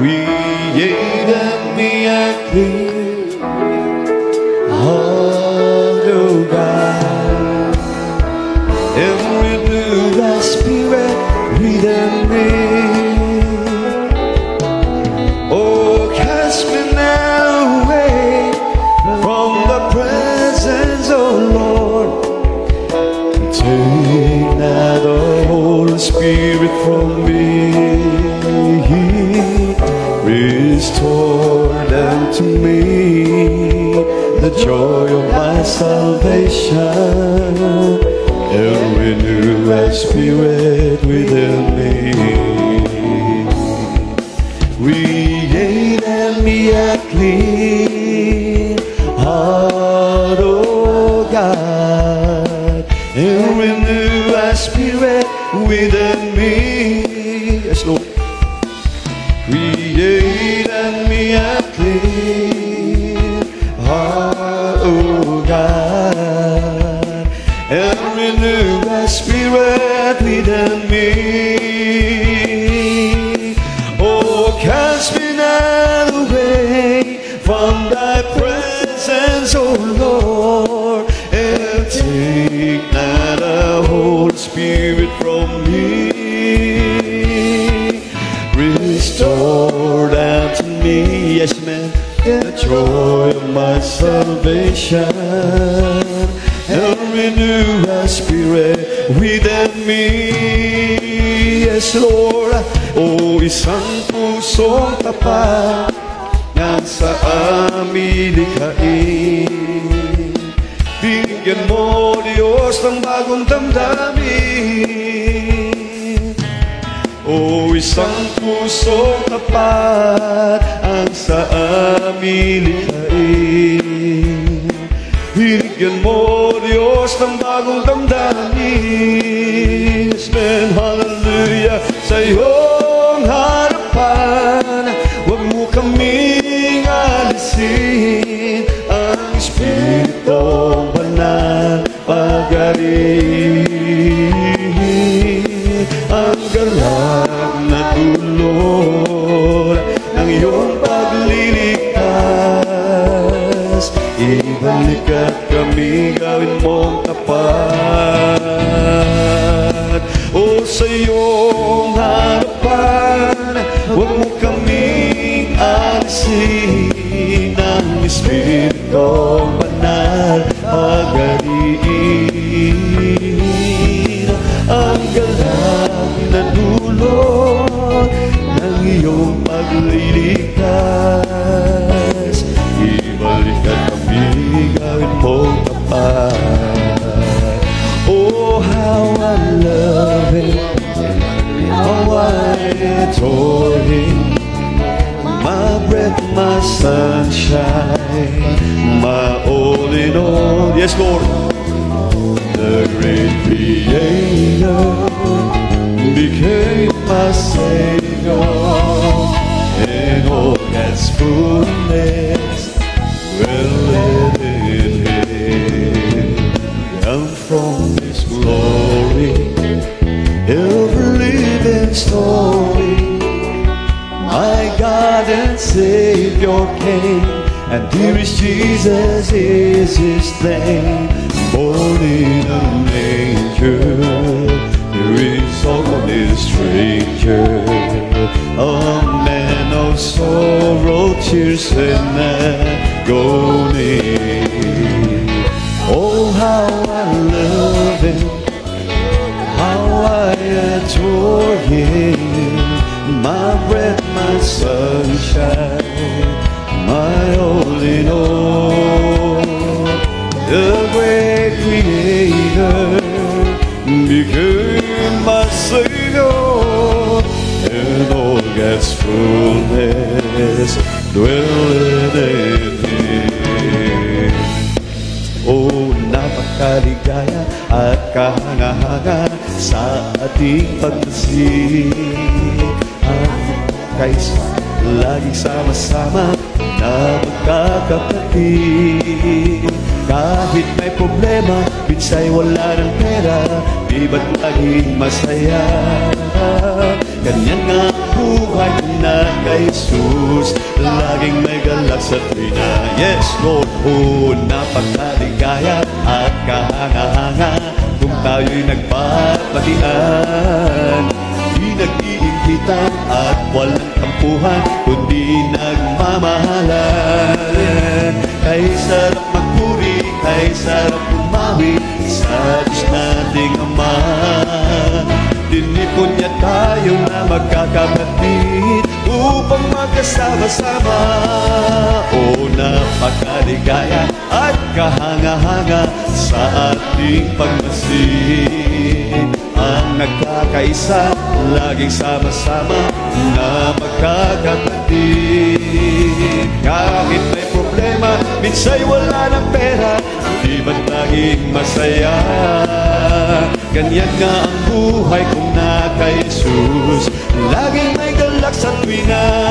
created me a clean joy of my salvation, and renew spirit within me. within me. Yes, Lord. O isang pusong tapat ng sa aming likhain. Bigyan mo, Diyos, ng bagong damdamin. O isang pusong tapat ang sa aming likhain. Bigyan mo, Diyos, ng bagong damdamin. Yes, Lord. The great Creator became my Savior, and all that's fullness will live in Him. And from His glory, every living story, my God and Savior came, and here is Jesus. Minsay wala ng pera, di ba't maging masaya? Ganyan nga buhay na kay Jesus Laging may galak sa tuwina Yes Lord, oh napakaligaya at kahanga-hanga. Kung tayo'y nagpapatian Di nag-iikitan at walang tampuhan Kundi nagmamahalan. Kay sarap magpuri, kay sarap umawi sa Diyos nating Ama Dinipon niya tayo na magkakapatid Upang magkasama-sama. O napakaligaya at kahanga-hanga Sa ating pagmasid. Ang nagkakaisa, laging sama-sama Na magkakapatid. Kahit may problema, minsa'y wala ng pera Di ba't laging masaya. Ganyan nga ang buhay kung na kay Jesus. Laging may galak sa tuwina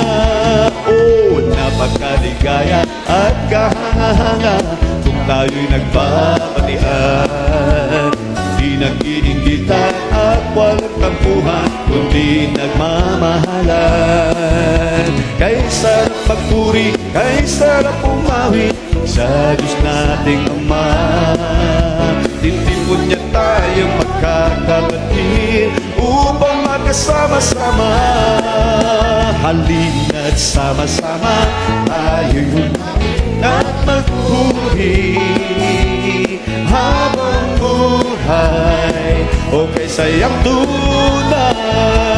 Oh, napakaligaya at kahanga-hanga. Kung tayo'y nagbabatian Di nag-iingitan at walang tampuhan Kundi nagmamahalan. Kay sarap magpuri, kay sarap umawi Sa Diyos nating Ama Titipon niya tayo magkakapatid Upang magkasama-sama Halina't sama-sama Tayo'y humangin at magpuri Habang buhay Okay sayang tunay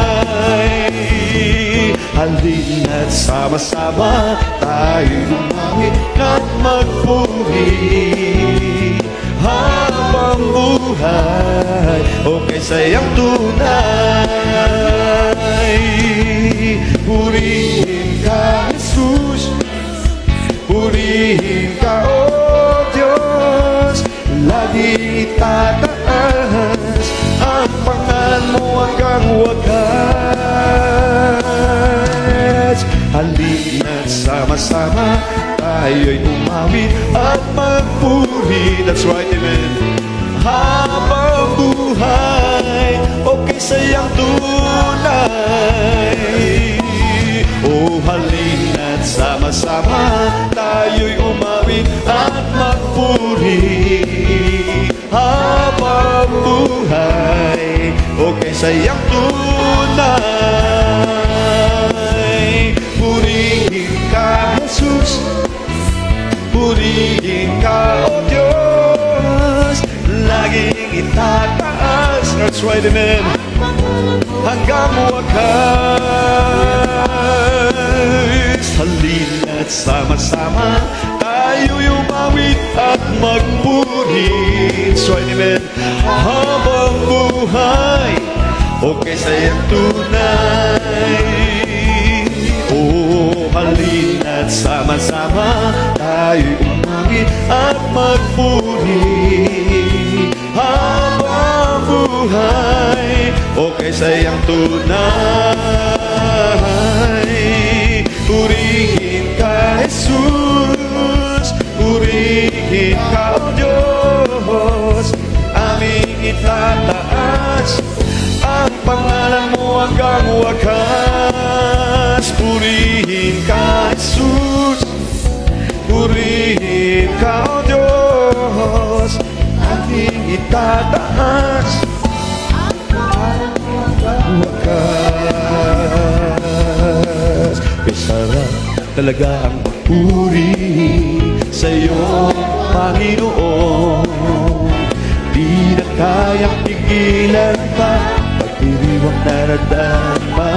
Halina't sama-sama Tayo'y humangin at magpuri. Habang buhay Okay sayang tunay. Purihin ka Jesus. Purihin ka O Diyos. Lagi tataas Ang pangalan mo hanggang wakas Halina't sama-sama tayo'y umawit at magpuri That's right, amen. Habang buhay, okay sayang tunay. O halina't sama-sama Tayo'y umawit at magpuri Habang buhay, okay sayang tunay Laging itataas That's right, amen Hanggang wakas Halina't sama-sama Tayo'y umawit at magpuri That's right, amen Habang buhay sayang tunay Oh, halina't sama-sama Tayo'y umangit at magpuri Buhay Okay sayang tunay. Purihin ka, Jesus. Purihin ka, O Diyos. Aming itataas Ang pangalan mo hanggang wakas. Purihin ka, Jesus. Purihin ka, O Diyos. Aming itataas talaga ang puri sa iyo, Panginoon. Di na kayang pigilan pa Pagdiriwang naradama.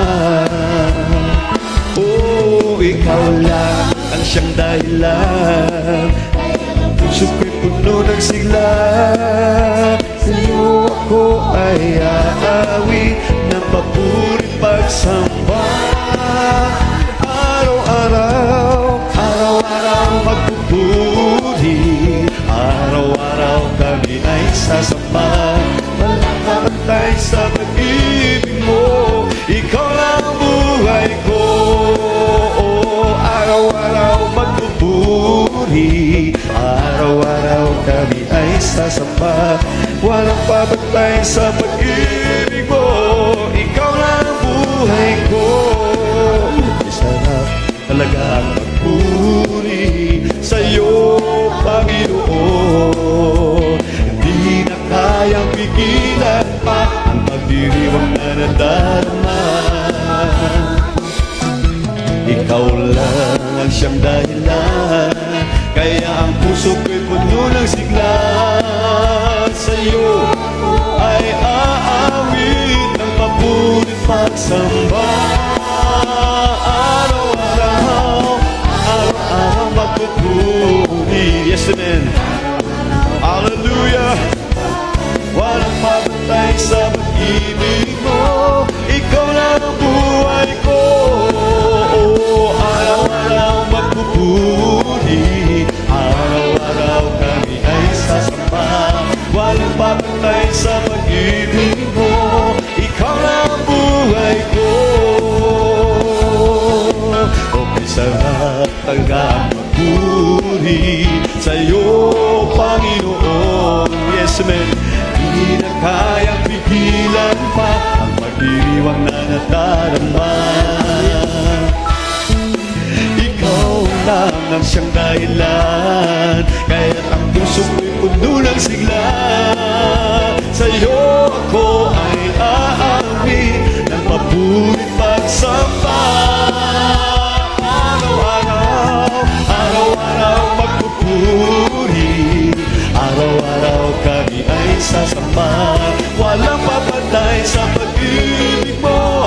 Oh, ikaw lang ang siyang dahilan. Puso ko'y puno ng sigla. Sa iyo ako ay aawi Ng papuri pagsamba araw-araw Araw-araw kami ay sasamba Malakabantay sa pag-ibig mo. Ikaw na buhay ko. Araw-araw magpupuri Araw-araw kami ay sasamba Walang papatay sa pag-ibig mo. Ikaw na buhay ko. Sarap talaga ang pagpupuri iyo, Panginoon. Hindi na kayang pigilan pa Ang pagdiriwang na nadarama Ikaw lang ang siyang dahilan Kaya ang puso ko'y puno ng sigla. Sa'yo ay aawit ng papunit pagsamba. listening. Magpuri Sa'yo, Panginoon. Yes, amen. Di na kayang pigilan pa Ang pagdiriwang na nadarama Ikaw lang ang siyang dahilan Kaya ang puso ko'y puno ng sigla. Sa'yo ako ay aamin Ng paburit pagsamba Araw-araw kami ay sasama. Walang papatay sa pag-ibig mo?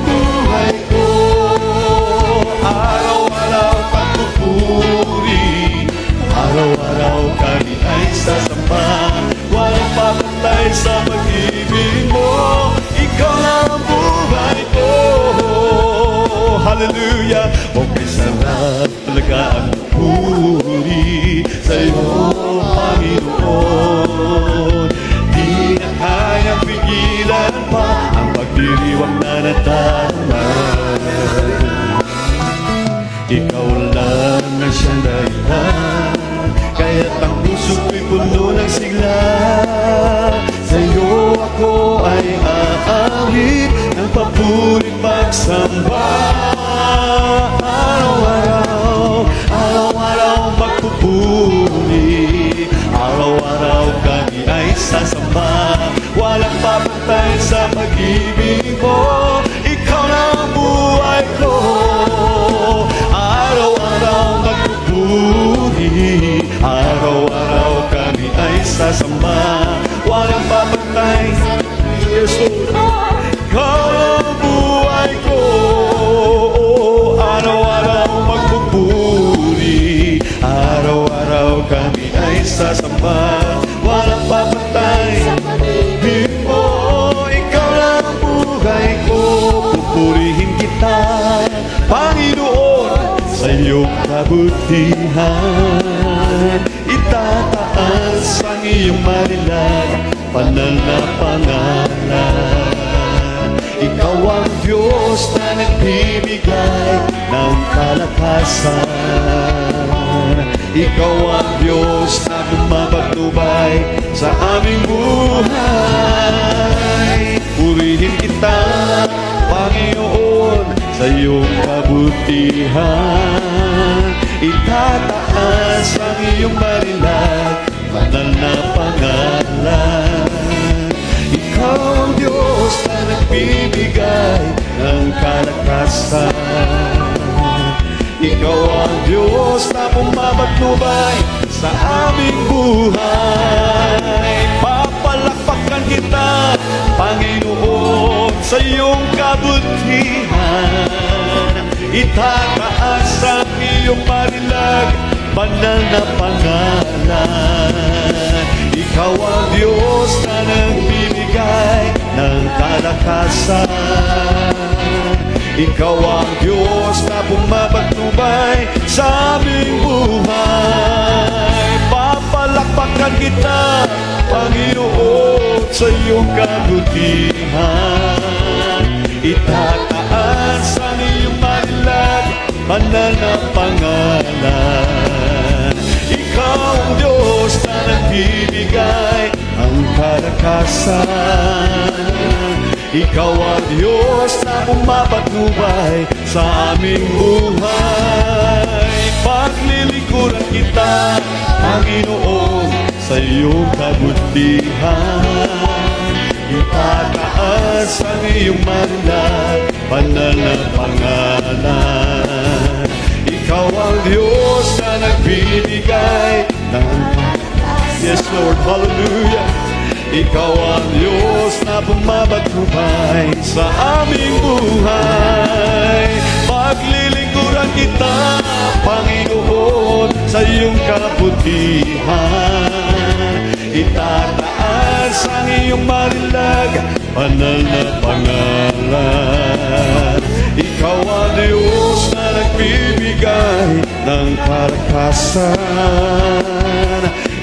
Buhay ko. Araw-araw pagpupuri. Araw-araw kami ay sasama. Walang papatay sa pag-ibig mo? Ikaw lang ang buhay ko. Hallelujah. Okay, sarap talaga ang puri. Sa'yo, Panginoon. Di na kayang pigilan pa Ang pagdiriwang na nadarama ikaw lang ang siyang dahilan Kaya't ang puso ko'y puno ng sigla kalakasan Ikaw ang Diyos na bumabagtubay sa aming buhay. Purihin kita, Panginoon, sa iyong kabutihan. Itataas ang iyong marilag, banal na pangalan. Ikaw Diyos na nagbibigay ng kalakasan Ikaw ang Diyos na pumapagtubay sa aming buhay. Papalakpakan kita, Panginoon, sa iyong kabutihan. Itataas ang iyong marilag, banal na pangalan. Ikaw ang Diyos na nagbibigay ng kalakasan Ikaw ang Diyos na bumabagtubay sa aming buhay. Papalakpakan kita, Panginoon, sa iyong kabutihan. Itataas ang iyong marilag, banal na pangalan Ikaw ang Diyos na nagbibigay ang kalakasan ikaw ang Diyos na umapatnubay sa aming buhay. Paglilingkuran kita, Panginoon, sa iyong kabutihan. Itataas ang iyong manlat, pananapangalan. Ikaw ang Diyos na nagbibigay ng Yes, Lord, hallelujah. Ikaw ang Diyos na bumabagtubay sa aming buhay. Paglilingkuran kita, Panginoon, sa iyong kabutihan. Itataas ang iyong marilag, banal na pangalan. Ikaw ang Diyos na nagbibigay ng kalakasan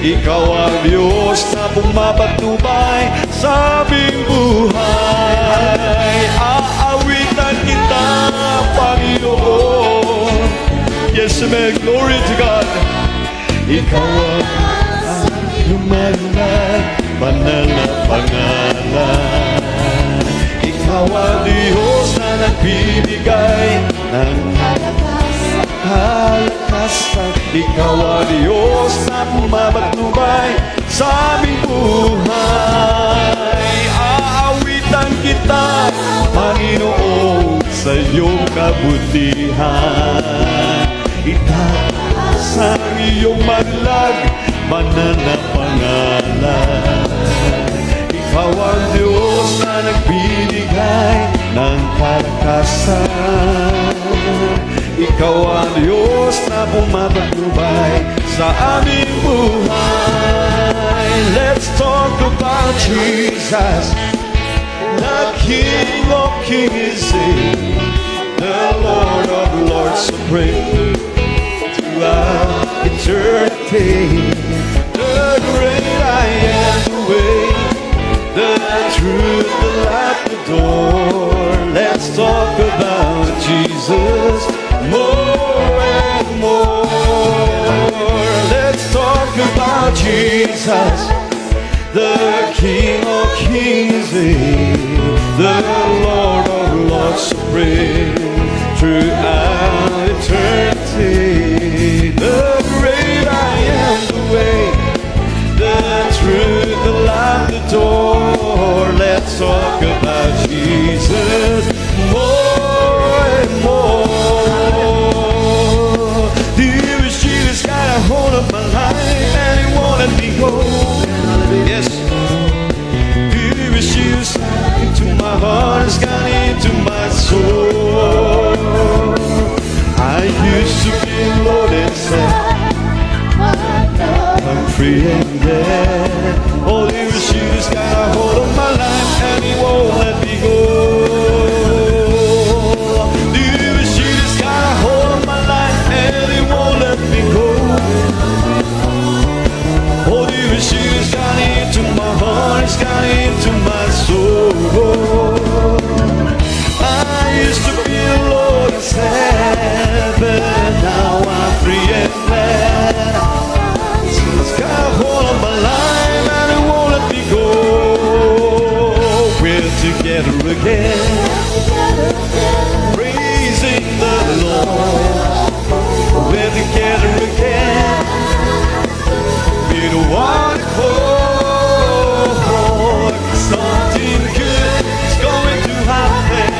Ikaw ang Diyos na bumapatubay sa aming buhay Aawitan kita, Panginoon Yes, amen. Glory to God. Ikaw ang lumalag, banal na pangalan. Ikaw ang Diyos na nagbibigay ng kalakasan. Ikaw ang Diyos na bumabagtubay sa aming buhay. Aawitan kita, Panginoon, sa iyong kabutihan. Itataas ang iyong maglag, banal na pangalan. Ikaw ang Diyos na nagbibigay ng kalakasan. Ikaw ang Diyos na bumabagubay sa aming buhay. Let's talk about Jesus, the King of Kings, the Lord of Lords supreme throughout eternity. The great I am, the way, the truth, the light, the door. Let's talk Jesus, the King of Kings, the Lord of Lords supreme throughout eternity. The great I am, the way, the truth, the light, the door. Let's talk about Jesus heart has gone into my soul. I used to be loaded, said I'm free and glad. Oh, dear Jesus got a hold of my life together again, praising the Lord. We're together again. We don't want. Something good is going to happen.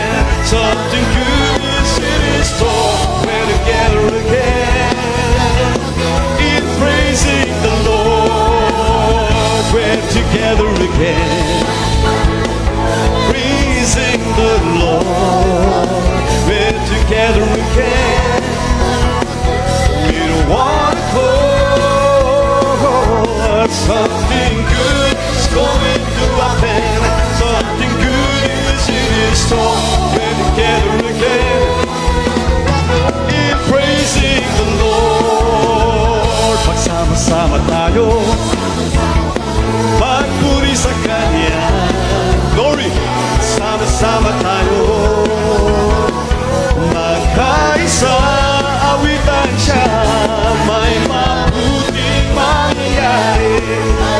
Something good is in store. We're together again. In praising the Lord. We're together again. Sama tayo. Magpuri sa Kanya. Glory! Sama-sama tayo. Magkaisa awitan siya. May mabuting mangyayari.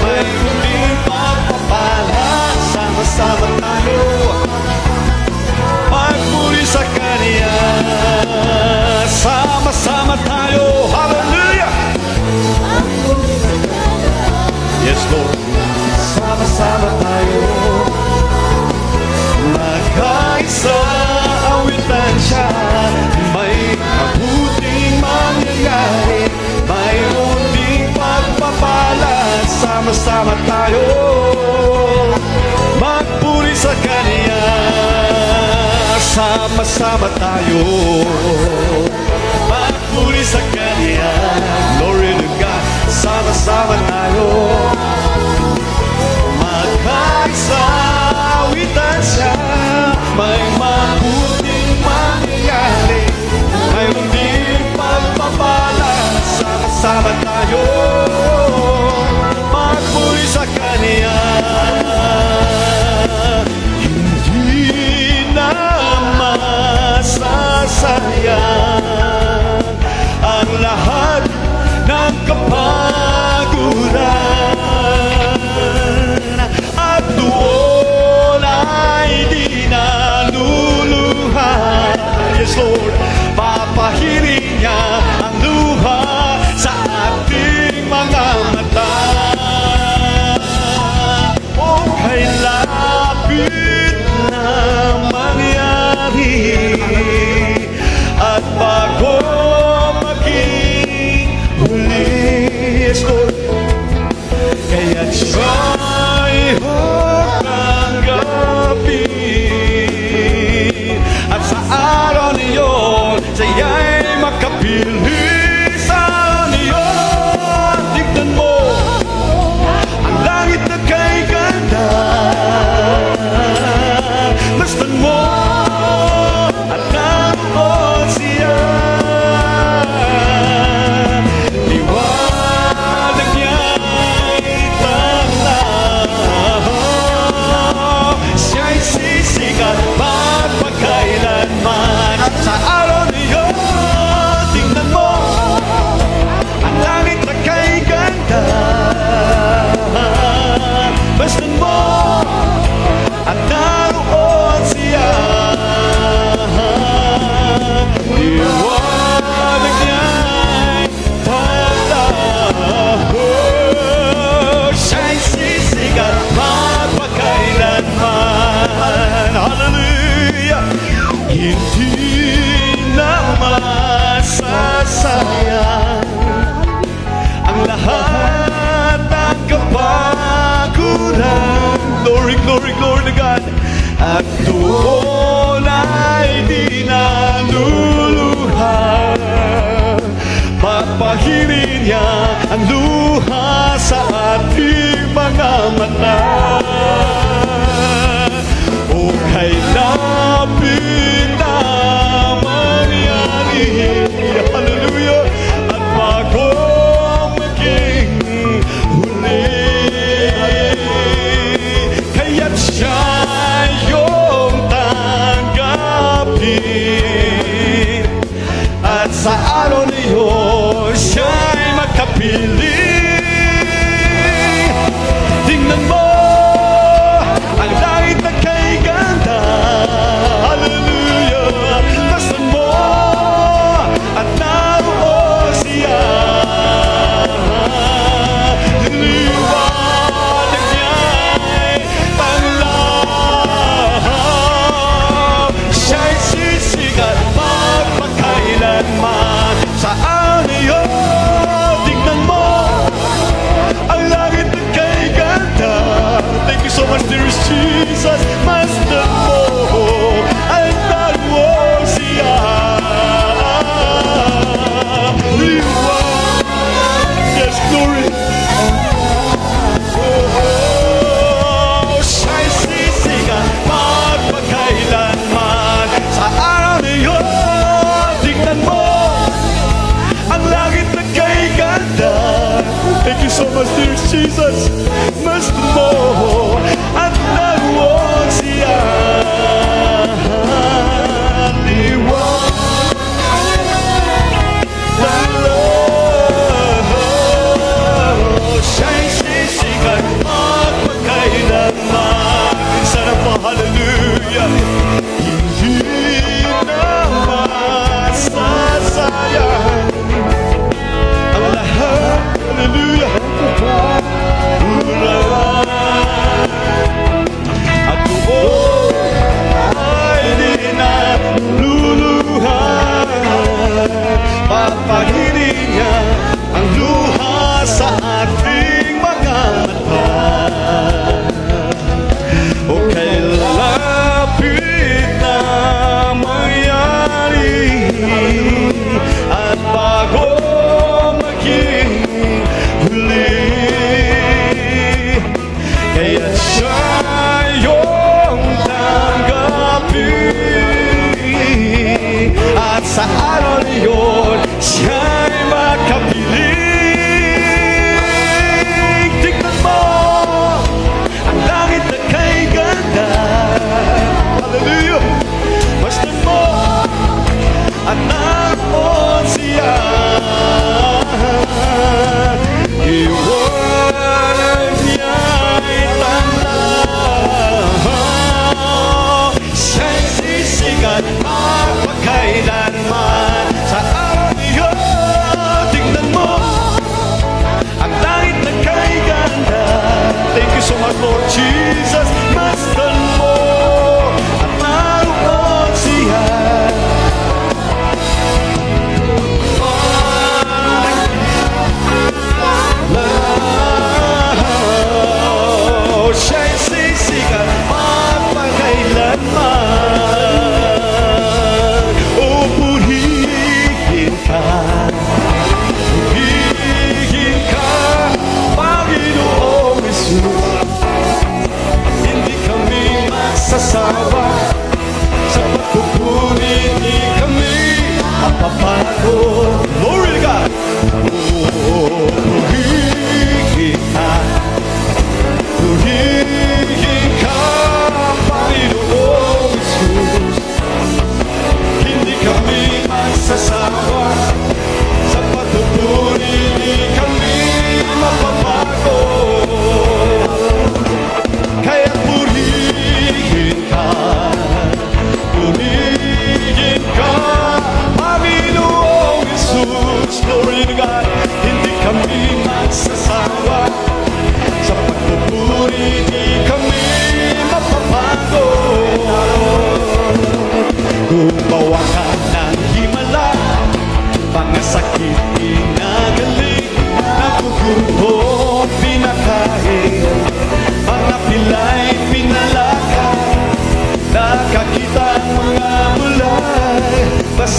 May kuting pagpapala. Sama-sama tayo. Magpuri sa Kanya. Sama-sama tayo. Hallelujah! Sama-sama tayo. Magpuri sa Kanya. Sama-sama tayo. Magpuri sa Kanya. Glory to God. Sama-sama tayo. Magkaisawitan siya. May mabuting mangyari May hindi pagpapala Sama-sama tayo. katayan ang lahat ng kapaguran at doon ay di naluluha Yes Lord, papahirin niya ang luha sa ating mga mata. O kay lapit na mangyari.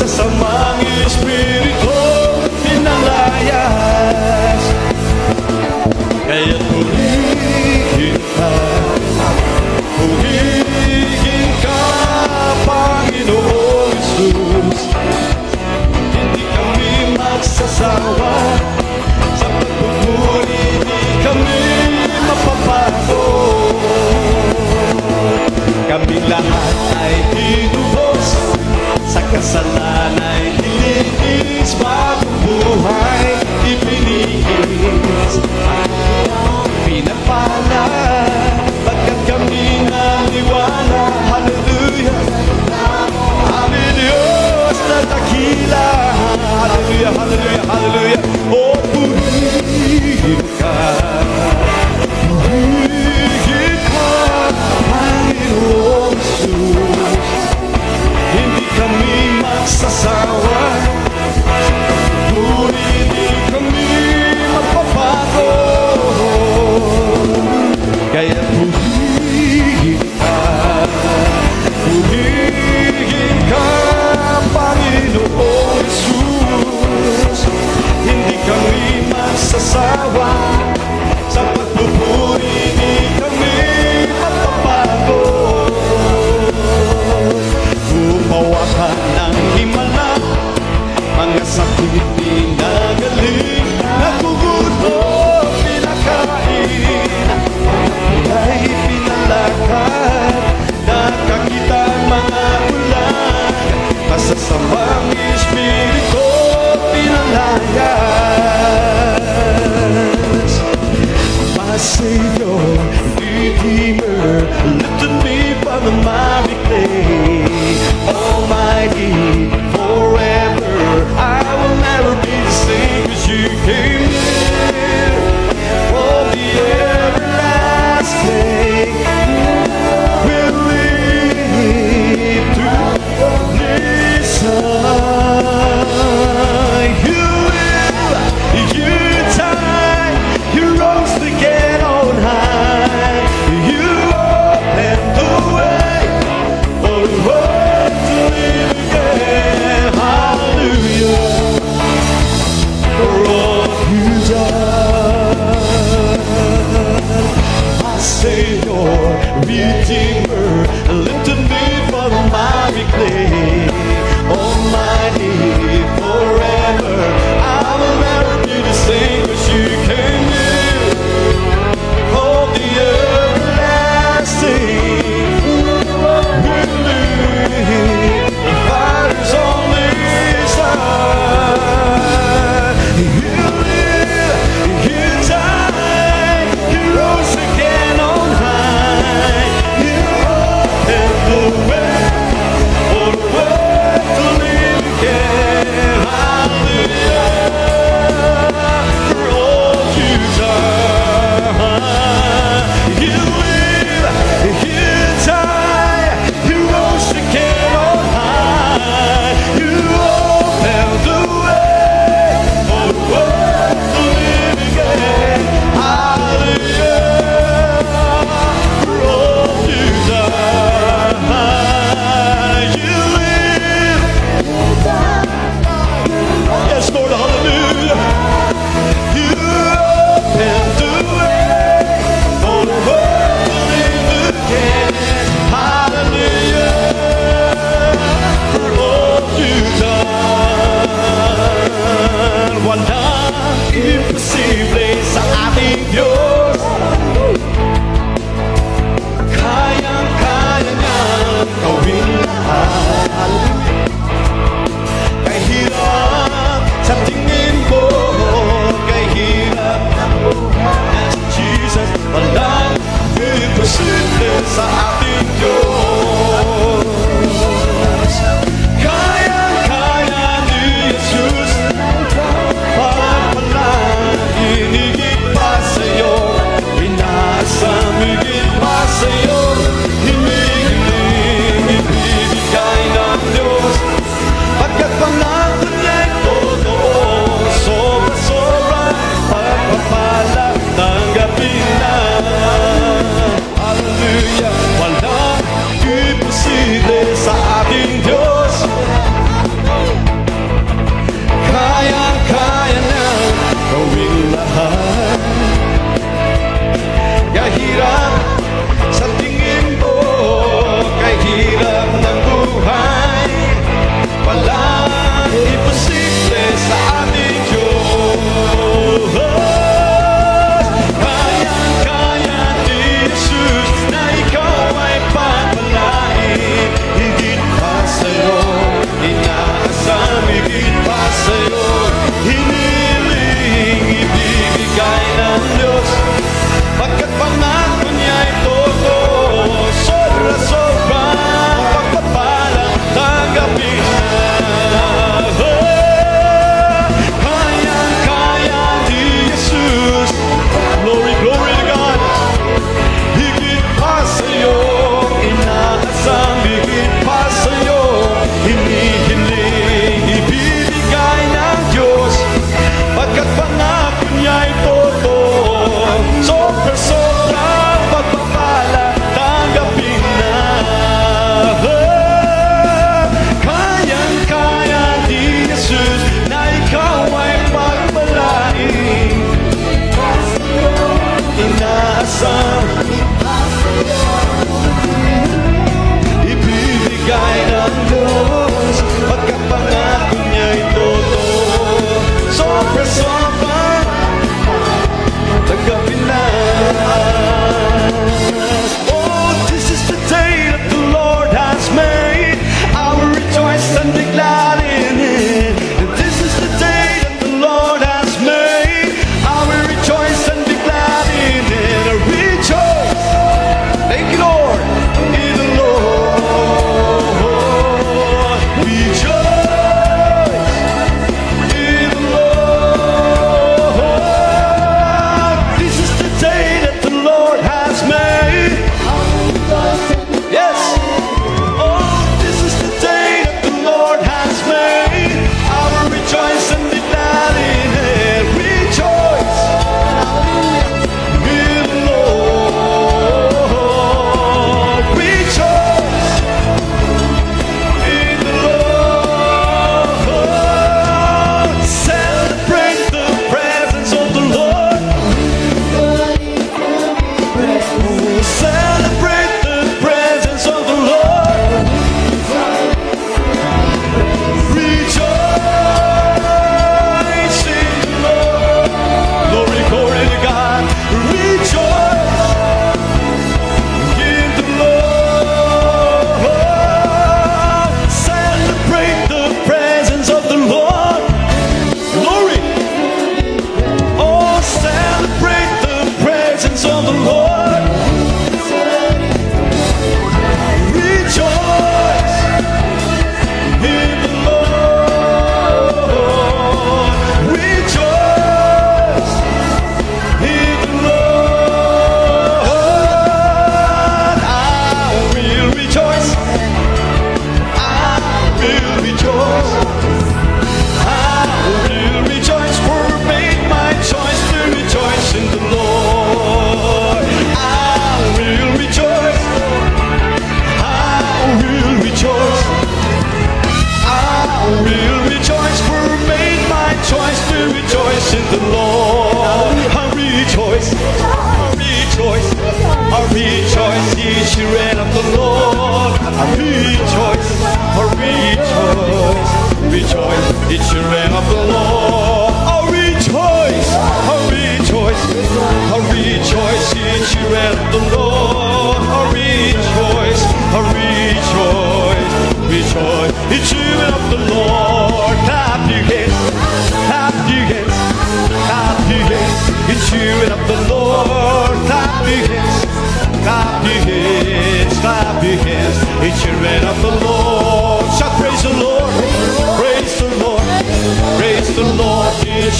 masasamang espiritu pinalayas Kaya purihin ka, purihin ka, Panginoong Isus Hindi kami magsasawa sa pagpupuri, hindi kami mapapago. Kaming lahat ay hinubos sa kasalanan magsasawa Ngunit di kami magpapago Kaya pumigil ka. Pumigil ka, Panginoong Jesus. Hindi kami magsasawa of the mind.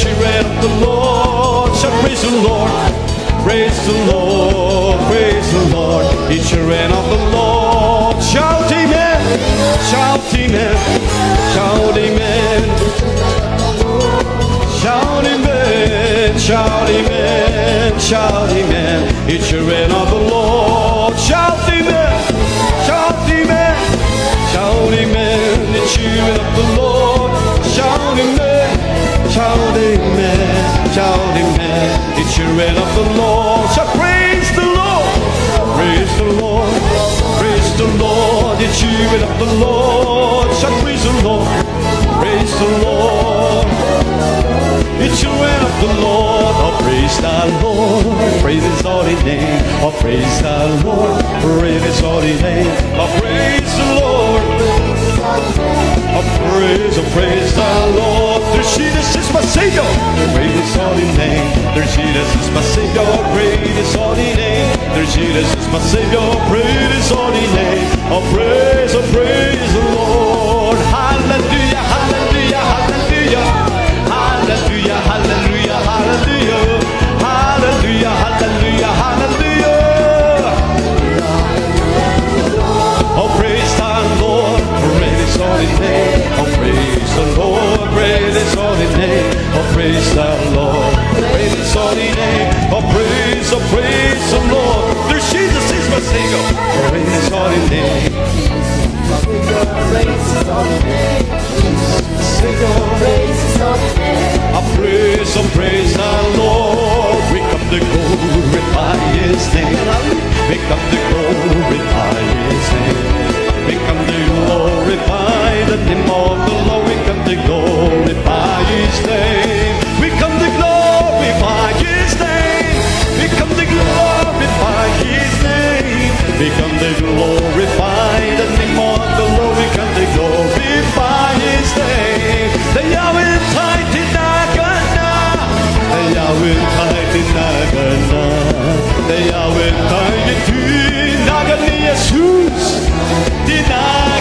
Ye children of the Lord. Shout praise the Lord, praise the Lord, praise the Lord, ye children of the Lord. Shout amen, shout amen, shout amen. Shout amen, shout amen, shout amen. It's children of the Lord. Shout amen, shout amen, shout amen. It's children of the Lord. Shout amen. It's children of the Lord. Shout praise the Lord, praise the Lord, praise the Lord. It's children of the Lord. Shout praise the Lord, praise the Lord. It's children of the Lord. Oh, praise the Lord. Praise His holy name. Oh, praise the Lord. Praise His holy name. Oh, praise the Lord. Oh, praise, oh, praise the Lord. There's Jesus is my Savior. Praise His holy name. There's Jesus is my Savior. Praise His holy name. There's Jesus is my Savior. Praise His holy name. Oh, praise, oh, praise the Lord. Hallelujah, hallelujah. Hallelujah, hallelujah, hallelujah. Hallelujah, the Lord, praise His holy name. Oh, praise the Lord, praise His holy name. Oh, praise, oh, praise the Lord. There's Jesus is my Savior. Praise His holy name. I praise, oh, praise the Lord. We come to glorify His name. We come to glorify His name. We come to glorify the of the Lord. We come to glorify His name. We come to glorify His name. We come to glorify His name. We come to glorify the name of the Lord. We come to glorify His name. The Yahweh mighty Nagana. The Yahweh mighty Nagana. The Yahweh mighty Nagani Jesus. Dinagana.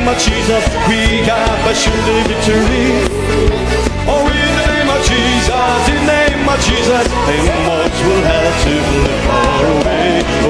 name of Jesus, we have sure victory. Oh, in the name of Jesus, in the name of Jesus, demons will have to live far away.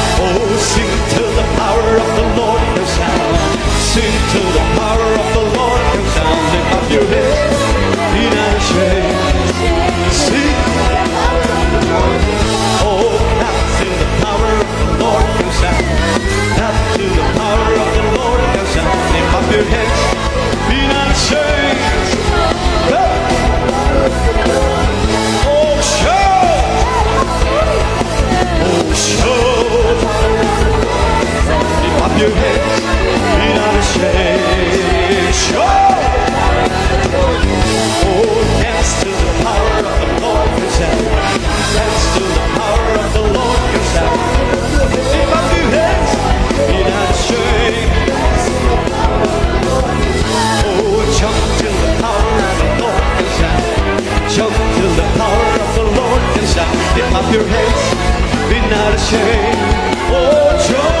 the power of the Lord. Sing to the power of the Lord goes sound Lift up your head, be not ashamed. Sing. Oh, sing the power of the Lord the power of the Lord goes sound Lift up your heads, be not ashamed. Oh, show! Oh, show! your hips be not ashamed. Oh, dance to the power of the Lord. Dance to the power of the Lord. Lift up your heads. Oh, jump the power of the Lord. Jump the power of the Lord. Lift up your be not ashamed. Oh, jump.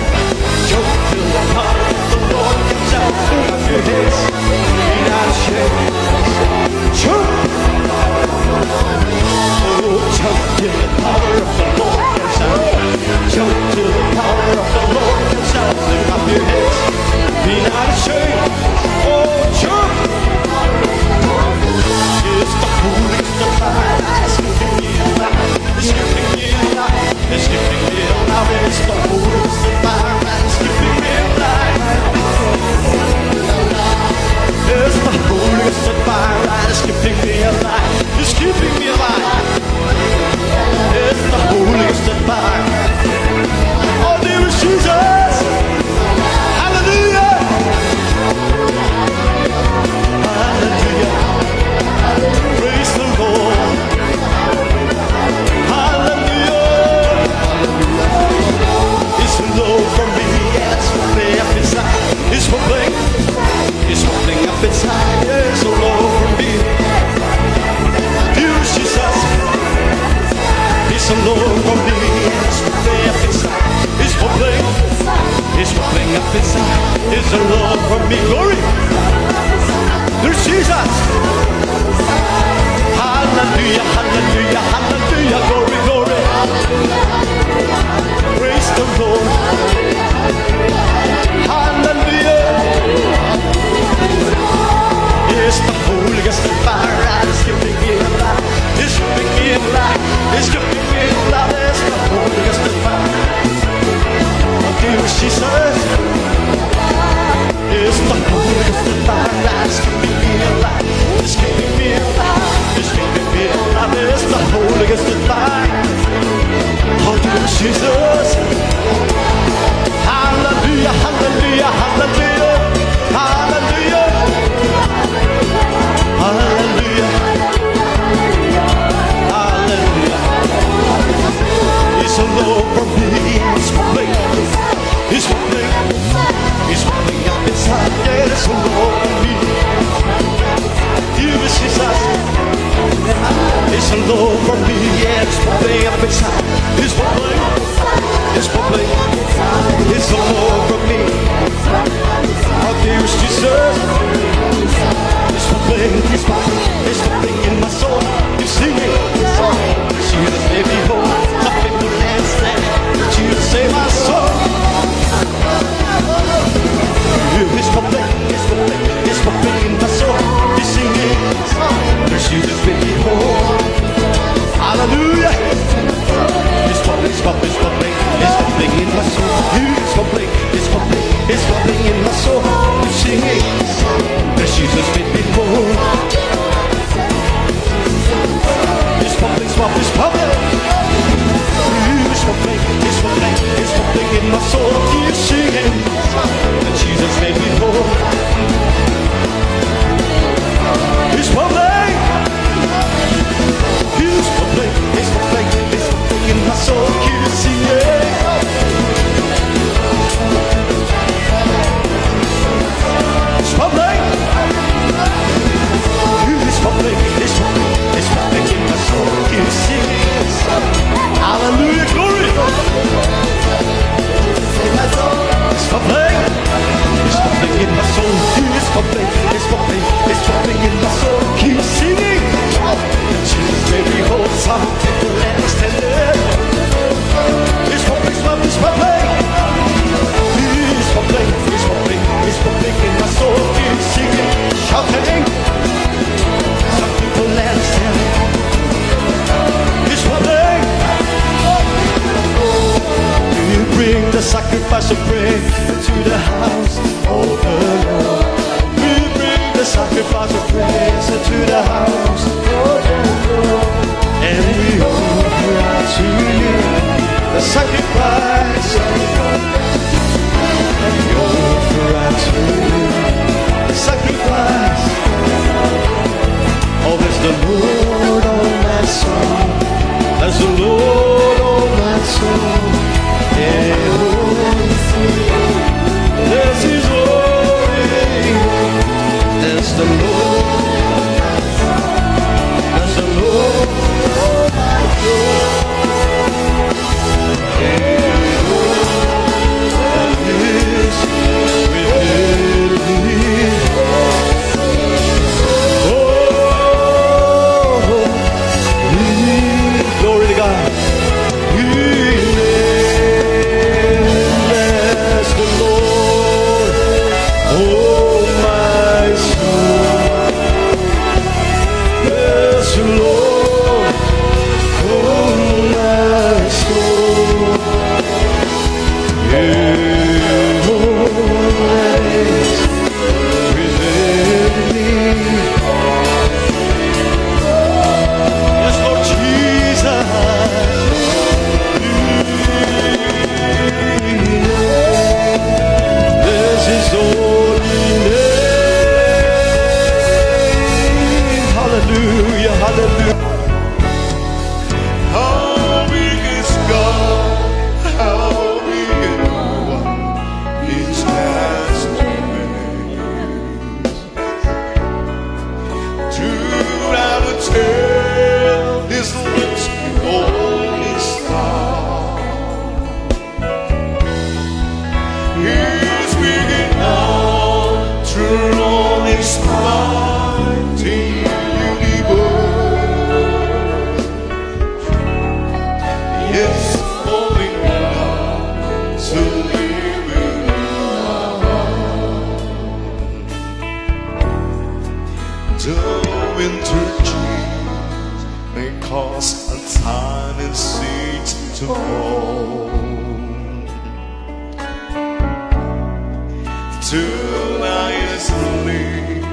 To Tonight is late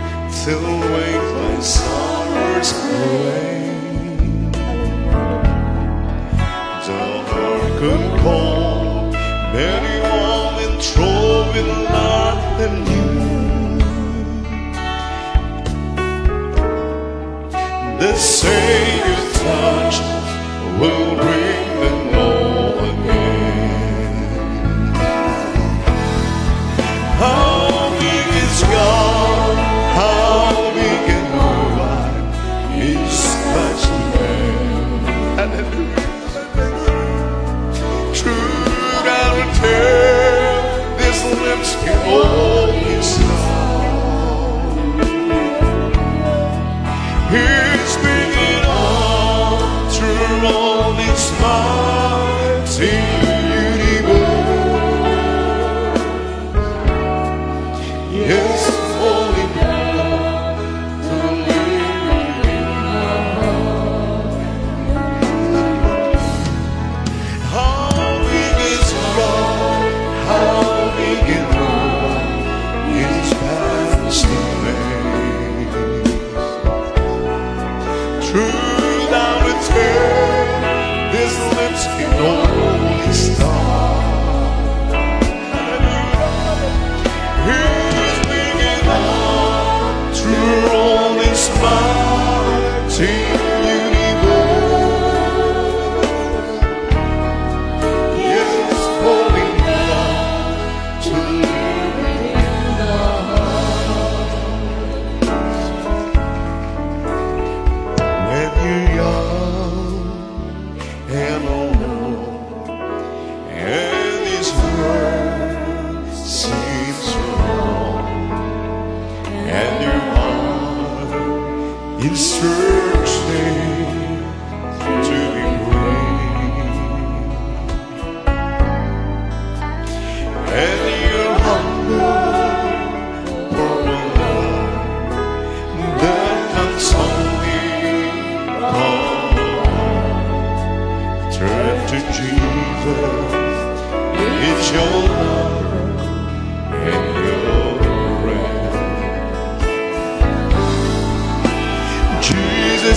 till wake my summer's away. The darkened cold, many women throwing love and you. The Savior's time.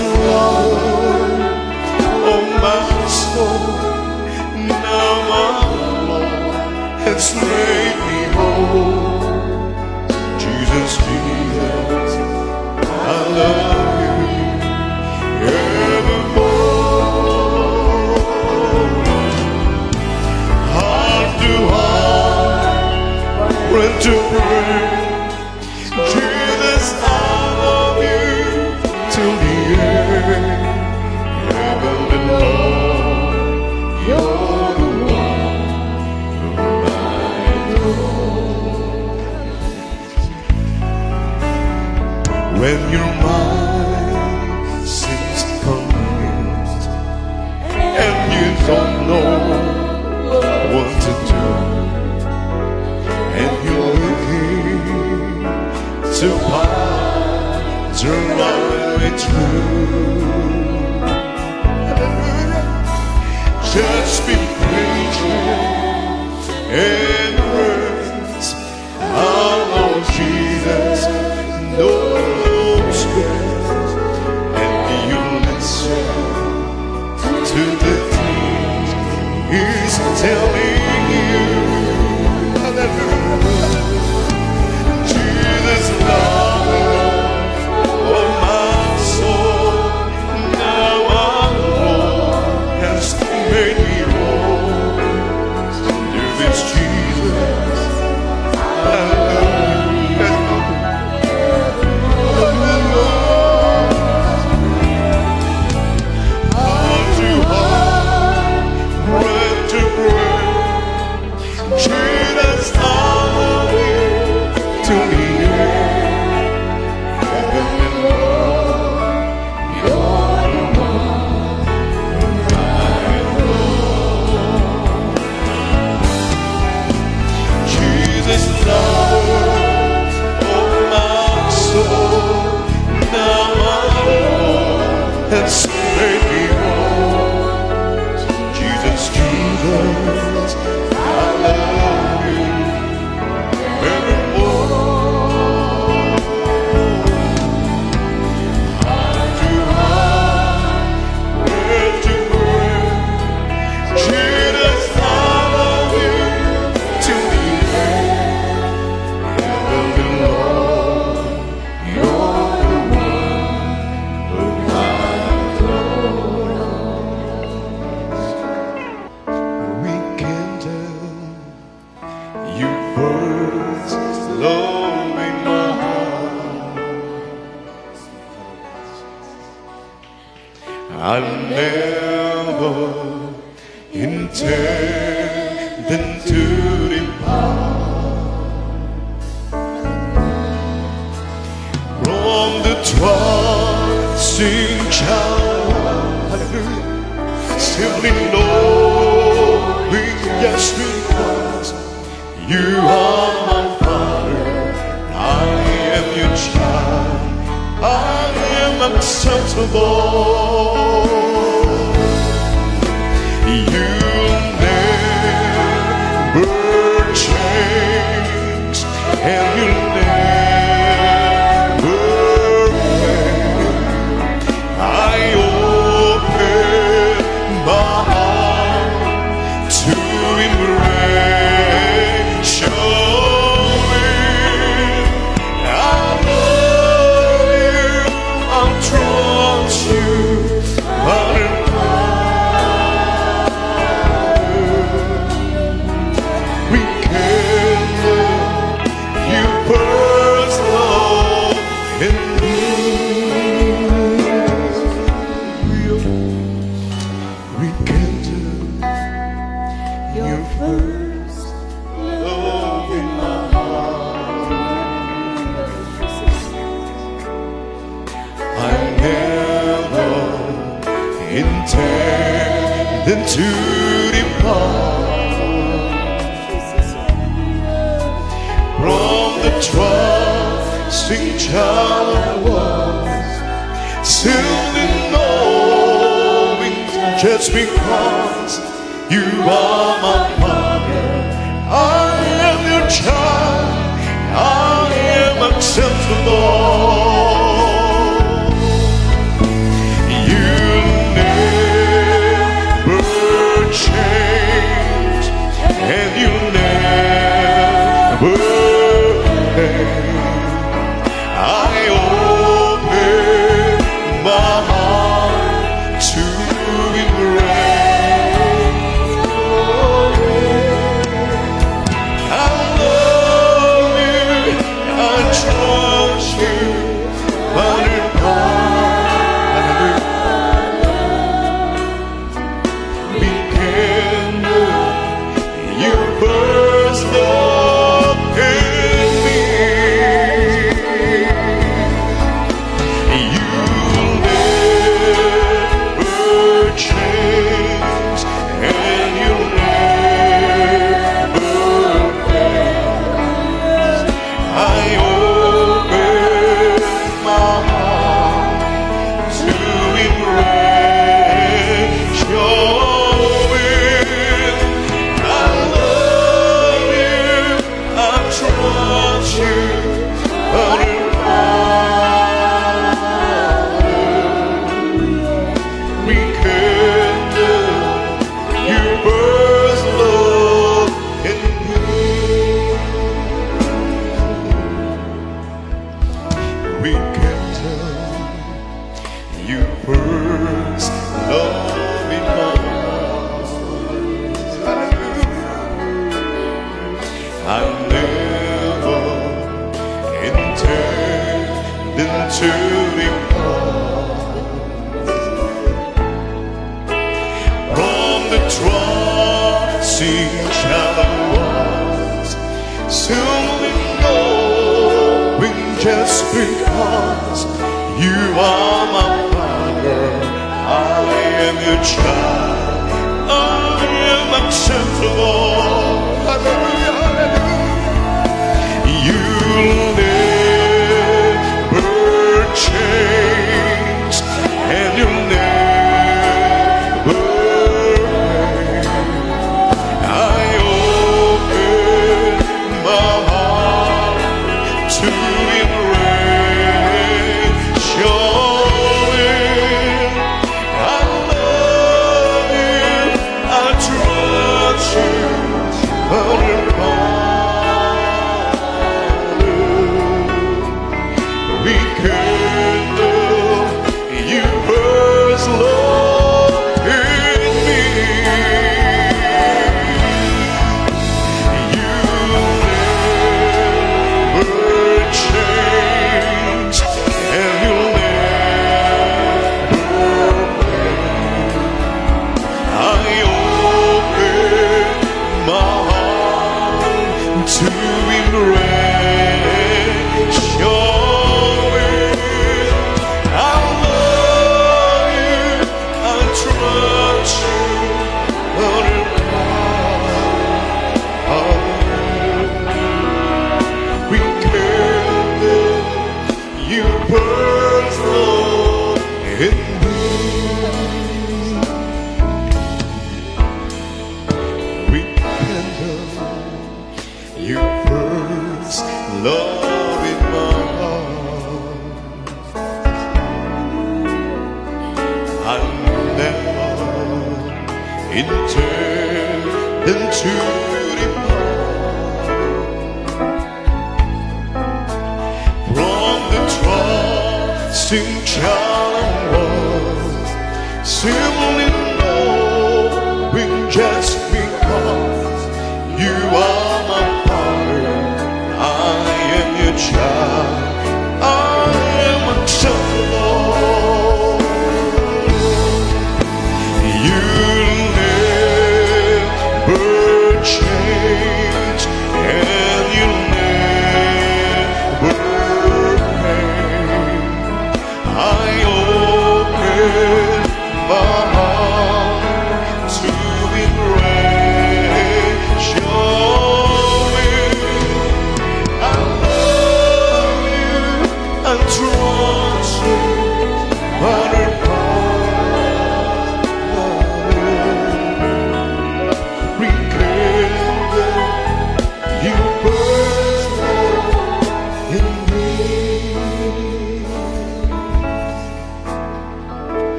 Lord, oh my soul, now my Lord has made me whole. Jesus, Jesus, I love you evermore. Heart to heart, to. turn to depart from the trusting child. Hallelujah. Simply knowing, yes, because you are my father, I am your child, I am acceptable. It's because you are my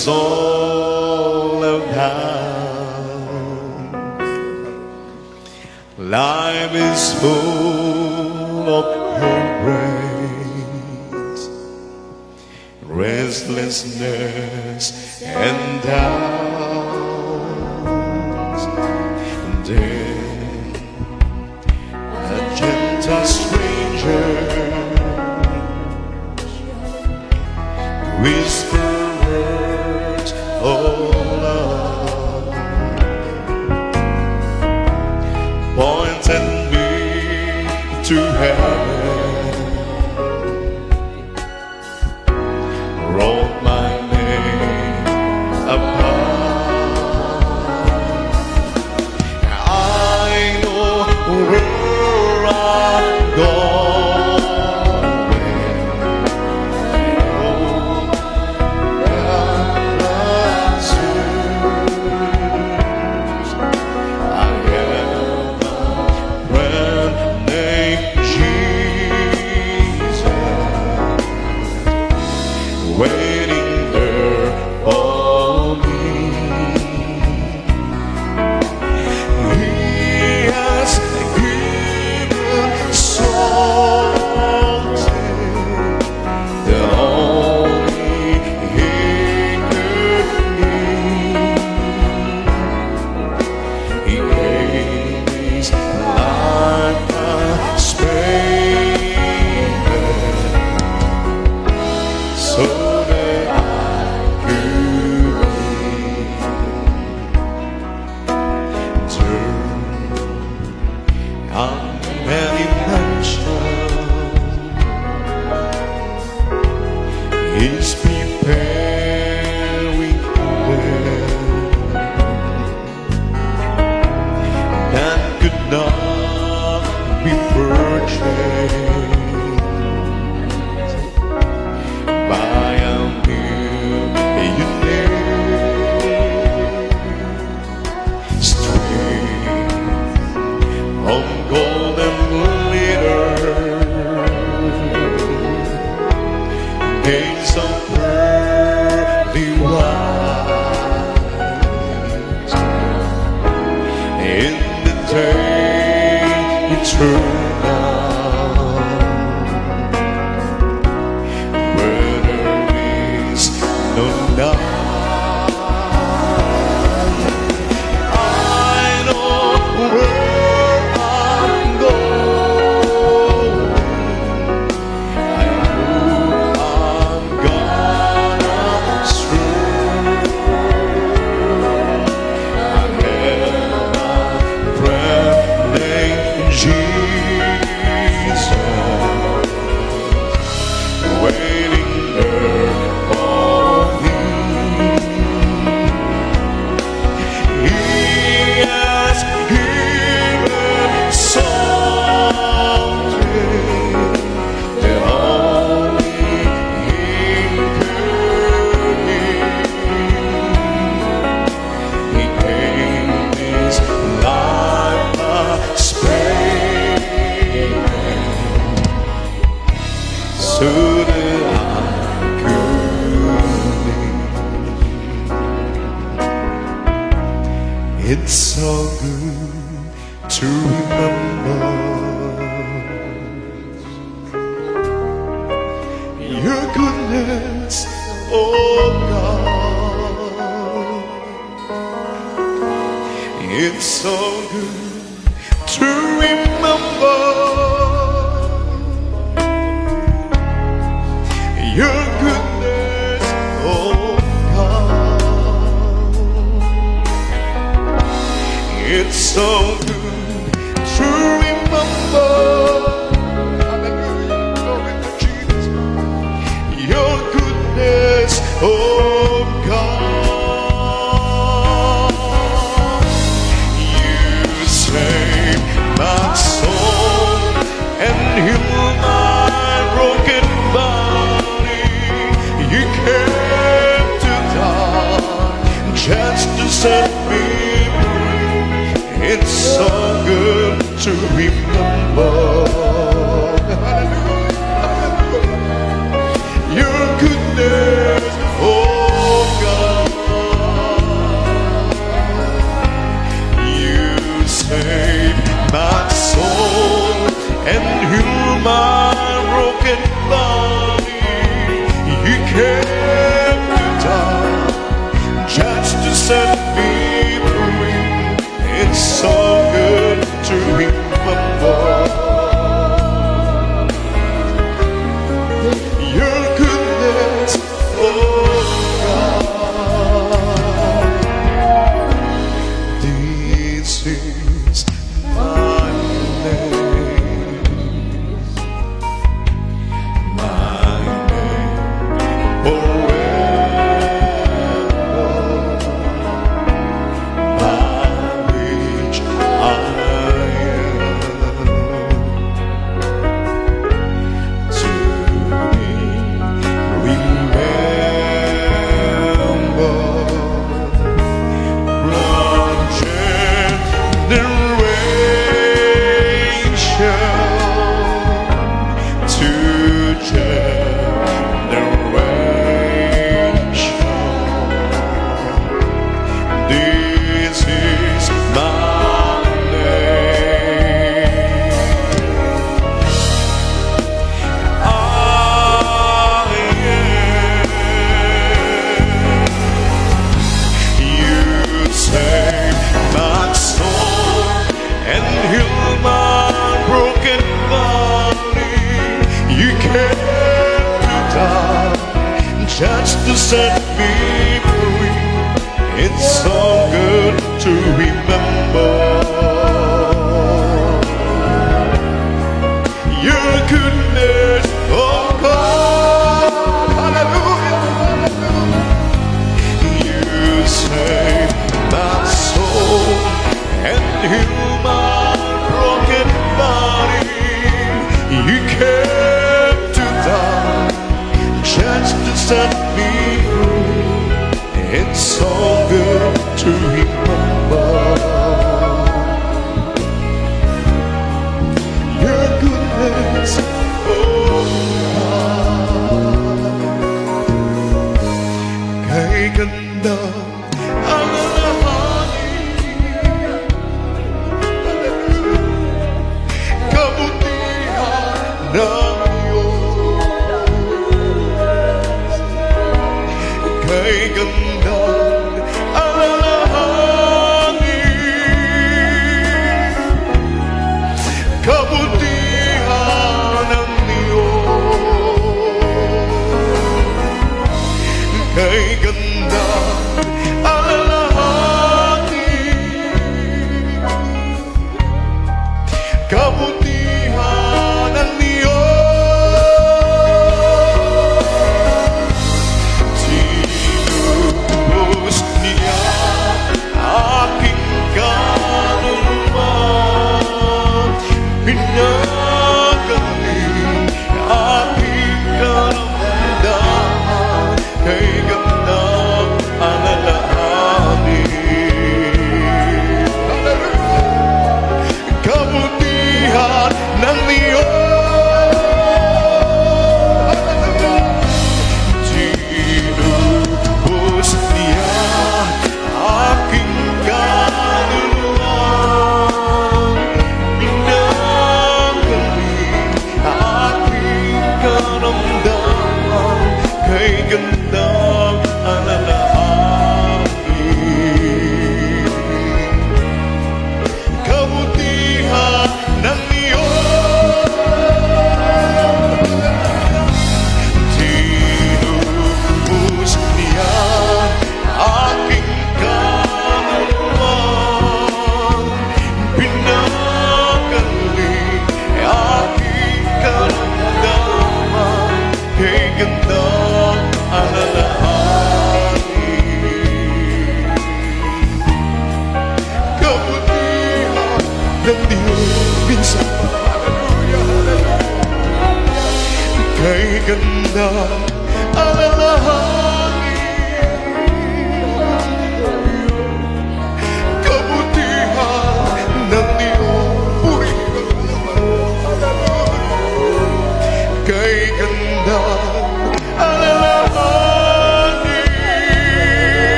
is all about. Life is full of heartbreaks, restlessness,